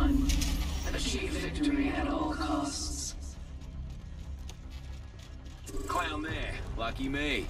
one. Achieve victory at all costs. Clown there. Lucky me.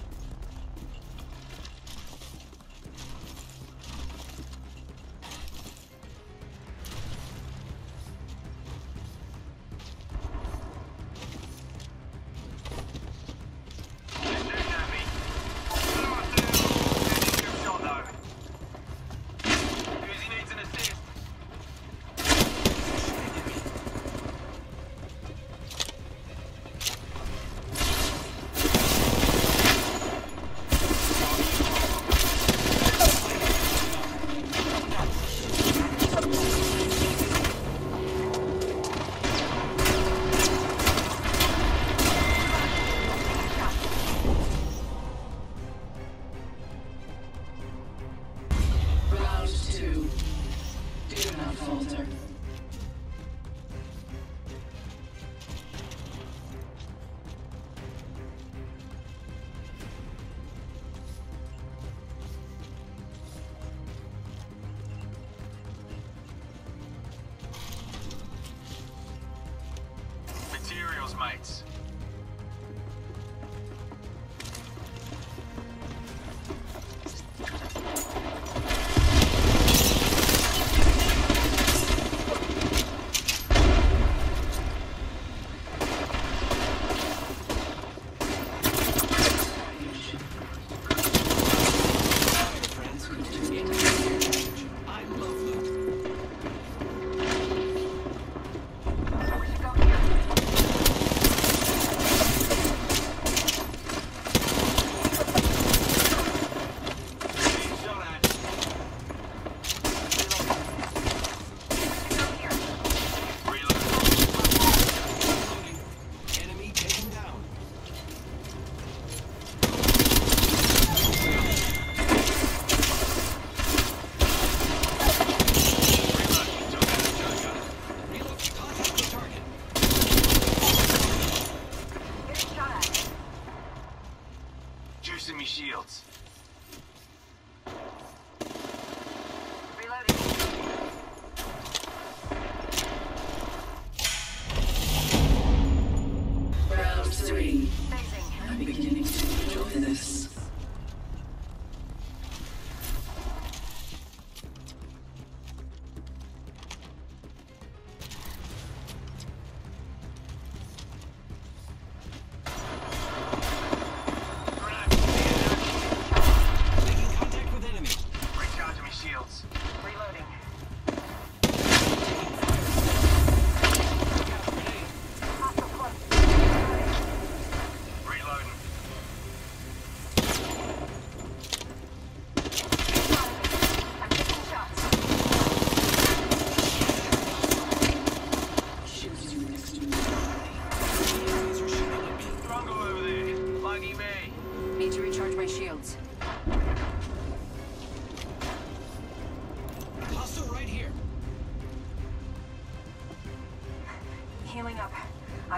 Do not falter.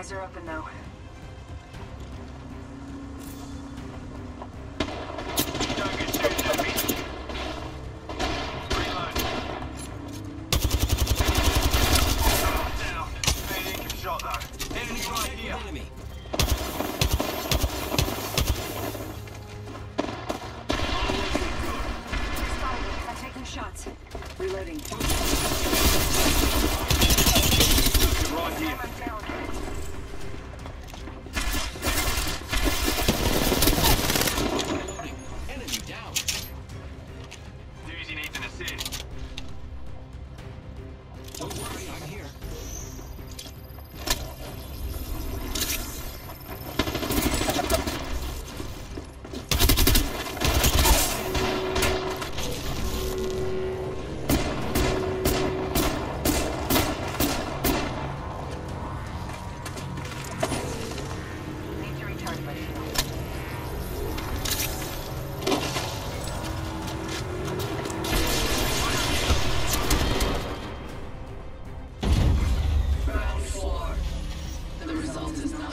Eyes are open, though.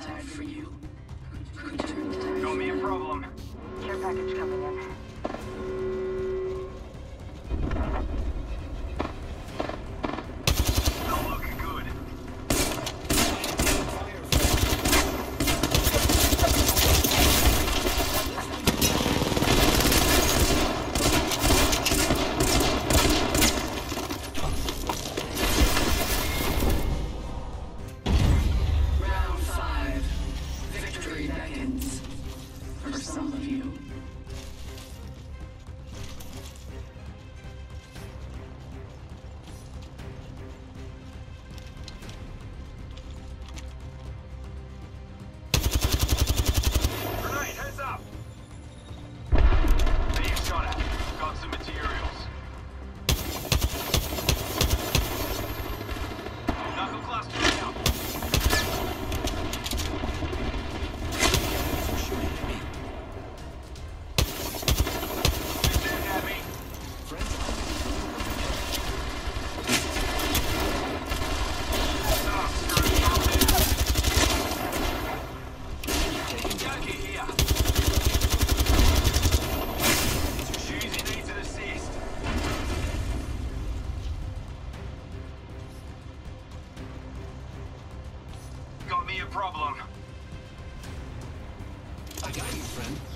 turn me for you. Turn a problem. Care package coming in. problem. I got you, friend.